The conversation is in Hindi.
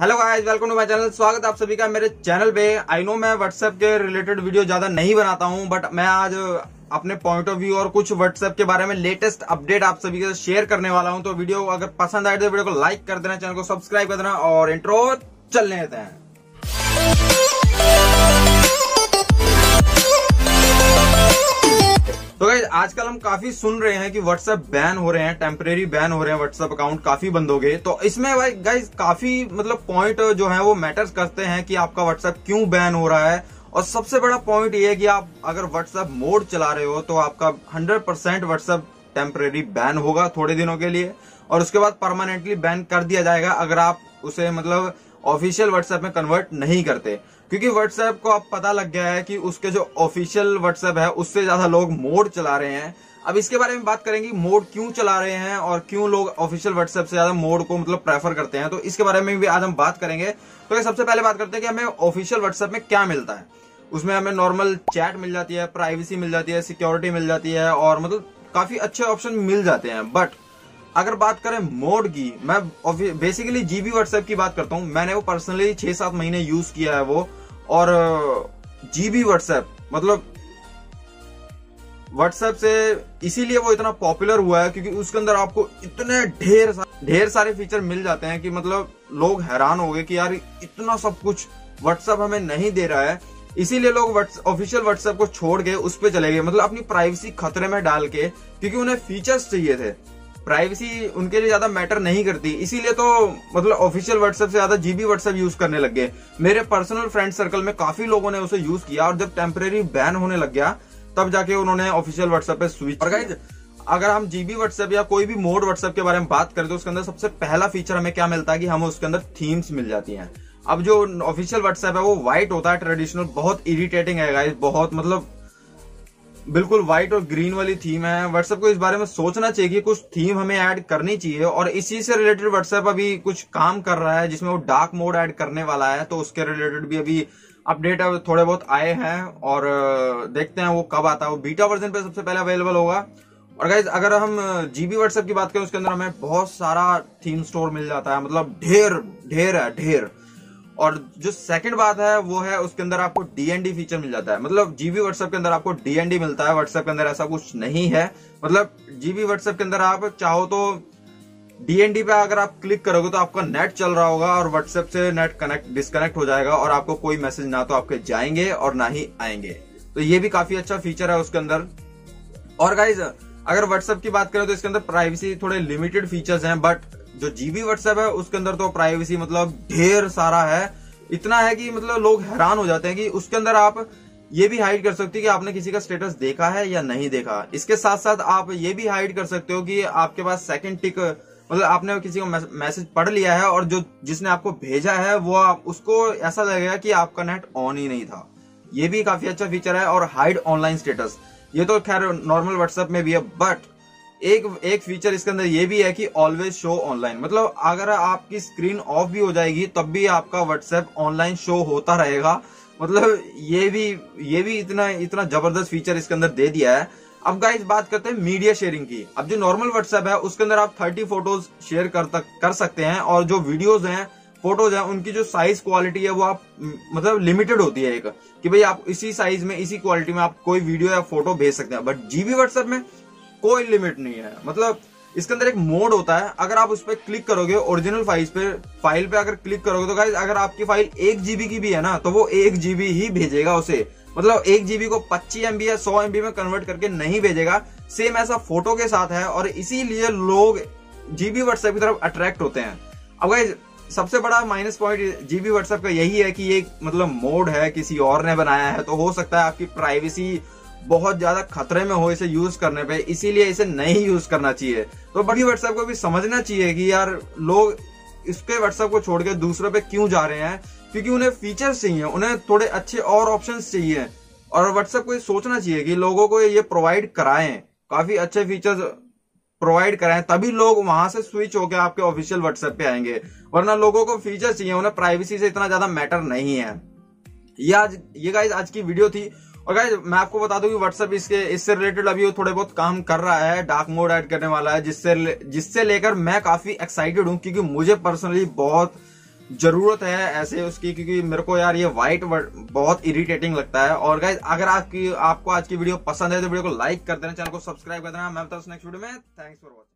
Hello guys welcome to my channel स्वागत है आप सभी का मेरे चैनल पे। आई नो मैं व्हाट्सएप के रिलेटेड वीडियो ज़्यादा नहीं बनाता हूँ बट मैं आज अपने पॉइंट ऑफ़ व्यू और कुछ व्हाट्सएप के बारे में लेटेस्ट अपडेट आप सभी के साथ शेयर करने वाला हूँ। तो वीडियो अगर पसंद आए तो वीडियो को लाइक कर देना चैनल को सब्सक्राइब कर देना और इंट्रो चलने देते हैं। आजकल हम काफ़ी सुन रहे हैं कि व्हाट्सएप बैन हो रहे हैं टेम्परेरी बैन हो रहे हैं व्हाट्सएप अकाउंट काफ़ी बंद हो गए। तो इसमें भाई गाइज़ काफ़ी मतलब पॉइंट जो है वो मैटर्स करते हैं कि आपका व्हाट्सएप क्यों बैन हो रहा है। और सबसे बड़ा पॉइंट ये है कि आप अगर व्हाट्सएप मोड चला रहे हो तो आपका 100 परसेंट व्हाट्सएप टेम्परेरी बैन होगा थोड़े दिनों के लिए। और उसके बाद परमानेंटली बैन कर दिया जाएगा अगर आप उसे मतलब ऑफिशियल व्हाट्सएप में कन्वर्ट नहीं करते। क्योंकि व्हाट्सएप को अब पता लग गया है कि उसके जो ऑफिशियल व्हाट्सएप है, उससे ज़्यादा लोग मोड चला रहे हैं। अब इसके बारे में बात करेंगे मोड क्यों चला रहे हैं और क्यों लोग ऑफिशियल व्हाट्सएप से ज़्यादा मोड को मतलब प्रेफर करते हैं। तो इसके बारे में भी आज हम बात करेंगे। तो सबसे पहले बात करते हैं कि हमें ऑफिशियल व्हाट्सएप में क्या मिलता है। उसमें हमें नॉर्मल चैट मिल जाती है प्राइवेसी मिल जाती है सिक्योरिटी मिल जाती है और मतलब काफ़ी अच्छे ऑप्शन मिल जाते हैं। बट अगर बात करें मोड की, मैं बेसिकली जीबी व्हाट्सएप की बात करता हूँ। मैंने वो पर्सनली छह सात महीने यूज़ किया है वो। और जीबी व्हाट्सएप मतलब व्हाट्सएप से इसीलिए वो इतना पॉपुलर हुआ है क्योंकि उसके अंदर आपको इतने ढेर ढेर सारे फीचर मिल जाते हैं कि मतलब लोग हैरान हो गए कि यार इतना सब कुछ व्हाट्सएप हमें नहीं दे रहा है। इसीलिए लोग ऑफिशियल व्हाट्सएप को छोड़ के उस पर चले गए। मतलब अपनी प्राइवेसी खतरे में डाल के, क्योंकि उन्हें फीचर्स चाहिए थे। प्राइवेसी उनके लिए ज़्यादा मैटर नहीं करती। इसीलिए तो मतलब ऑफिशियल व्हाट्सएप से ज़्यादा जीबी व्हाट्सएप यूज़ करने लग गए। मेरे पर्सनल फ्रेंड सर्कल में काफ़ी लोगों ने उसे यूज़ किया और जब टेम्परेरी बैन होने लग गया तब जाके उन्होंने ऑफिशियल व्हाट्सएप पे स्विच और गाइज़ अगर हम जीबी व्हाट्सएप या कोई भी मोड व्हाट्सएप के बारे में बात करें तो उसके अंदर सबसे पहला फीचर हमें क्या मिलता है कि हमें उसके अंदर थीम्स मिल जाती हैं। अब जो ऑफिशियल व्हाट्सएप है वो व्हाइट होता है ट्रेडिशनल बहुत इरिटेटिंग है बहुत मतलब बिल्कुल व्हाइट और ग्रीन वाली थीम है। व्हाट्सएप को इस बारे में सोचना चाहिए कि कुछ थीम हमें ऐड करनी चाहिए और इसी से रिलेटेड व्हाट्सएप अभी कुछ काम कर रहा है, जिसमें वो डार्क मोड ऐड करने वाला है तो उसके रिलेटेड भी अभी अपडेट थोड़े बहुत आए हैं और देखते हैं वो कब आता है। वो बीटा वर्जन पे सबसे पहले अवेलेबल होगा। और गाइज़ अगर हम जीबी व्हाट्सएप की बात करें, उसके अंदर हमें बहुत सारा थीम स्टोर मिल जाता है। मतलब ढेर ढेर है, ढेर। और जो सेकंड बात है, वो है उसके अंदर आपको डीएनडी फीचर मिल जाता है। मतलब जीबी व्हाट्सएप के अंदर आपको डीएनडी मिलता है व्हाट्सएप के अंदर ऐसा कुछ नहीं है। मतलब जीबी व्हाट्सएप के अंदर आप चाहो तो डीएनडी पे अगर आप क्लिक करोगे तो आपका नेट चल रहा होगा और व्हाट्सएप से नेट कनेक्ट डिस्कनेक्ट हो जाएगा और आपको कोई मैसेज ना तो आपके जाएँगे और ना ही आएँगे। तो ये भी काफ़ी अच्छा फीचर है उसके अंदर। और गाइज़ अगर व्हाट्सएप की बात करें तो इसके अंदर प्राइवेसी थोड़े लिमिटेड फीचर्स हैं बट जो जीबी व्हाट्सएप है, उसके अंदर तो प्राइवेसी मतलब ढेर सारा है। इतना है कि मतलब लोग हैरान हो जाते हैं कि उसके अंदर आप ये भी हाइड कर सकते हो कि आपने किसी का स्टेटस देखा है या नहीं देखा। इसके साथ साथ आप ये भी हाइड कर सकते हो कि आपके पास सेकंड टिक मतलब आपने किसी को मैसेज पढ़ लिया है और जो, जिसने आपको भेजा है, वो आप, उसको ऐसा लगेगा कि आपका नेट ऑन ही नहीं था। ये भी काफ़ी अच्छा फीचर है और हाइड ऑनलाइन स्टेटस ये तो खैर नॉर्मल व्हाट्सएप में भी है बट एक एक फीचर इसके अंदर ये भी है कि ऑलवेज शो ऑनलाइन मतलब अगर आपकी स्क्रीन ऑफ़ भी हो जाएगी, तब भी आपका व्हाट्सएप ऑनलाइन शो होता रहेगा। मतलब ये भी ये भी इतना इतना ज़बरदस्त फीचर इसके अंदर दे दिया है। अब गाइस बात करते हैं मीडिया शेयरिंग की। अब जो नॉर्मल व्हाट्सएप है, उसके अंदर आप थर्टी फ़ोटोज़ शेयर कर कर सकते हैं और जो वीडियोज़ हैं फ़ोटोज़ हैं, उनकी जो साइज़ क्वालिटी है, वो आप मतलब लिमिटेड होती है एक। कि भाई आप इसी साइज़ में, इसी क्वालिटी में आप कोई वीडियो या फ़ोटो भेज सकते हैं। बट जीबी व्हाट्सएप में कोई लिमिट नहीं है। मतलब इसके अंदर एक मोड होता है। अगर आप उस पर क्लिक करोगे ओरिजिनल फ़ाइल पे फ़ाइल पे अगर क्लिक करोगे तो गाइज़ अगर आपकी फ़ाइल एक जीबी की भी है ना तो वो एक जीबी ही भेजेगा उसे। मतलब एक जीबी को पच्चीस एमबी या सौ एमबी में कन्वर्ट करके नहीं भेजेगा। सेम ऐसा फ़ोटो के साथ है और इसीलिए लोग जीबी व्हाट्सएप की तरफ़ अट्रैक्ट होते हैं। अब गाइज़ सबसे बड़ा माइनस पॉइंट जीबी व्हाट्सएप का यही है कि ये मतलब मोड है, किसी और ने बनाया है तो हो सकता है आपकी प्राइवेसी बहुत ज़्यादा खतरे में हो इसे यूज़ करने पे, इसीलिए इसे नहीं यूज़ करना चाहिए। तो बड़ी व्हाट्सएप को भी समझना चाहिए कि यार, लोग इसके व्हाट्सएप को छोड़ के दूसरे पे क्यों जा रहे हैं? क्योंकि उन्हें फीचर्स चाहिए, उन्हें थोड़े अच्छे और ऑप्शन चाहिए। और व्हाट्सएप को सोचना चाहिए कि लोगों को ये प्रोवाइड कराएँ, काफ़ी अच्छे फीचर्स प्रोवाइड कराएँ, तभी लोग वहाँ से स्विच होकर आपके ऑफिशियल व्हाट्सएप पे आएँगे। वरना लोगों को फीचर चाहिए, उन्हें प्राइवेसी से इतना ज़्यादा मैटर नहीं है। ये आज, ये गाइज़ आज की वीडियो थी। और गाइज़ मैं आपको बता दूँ कि व्हाट्सएप इसके, इससे रिलेटेड अभी थोड़े बहुत काम कर रहा है डार्क मोड ऐड करने वाला है, जिससे जिससे लेकर मैं काफ़ी एक्साइटेड हूँ, क्योंकि मुझे पर्सनली बहुत ज़रूरत है ऐसे उसकी, क्योंकि मेरे को यार ये व्हाइट बहुत इरिटेटिंग लगता है। और गाइज़ अगर आपकी, आपको आज की वीडियो पसंद है तो वीडियो को लाइक कर देना चैनल को सब्सक्राइब कर देना। मैं नेक्स्ट वीडियो में। Thanks for watching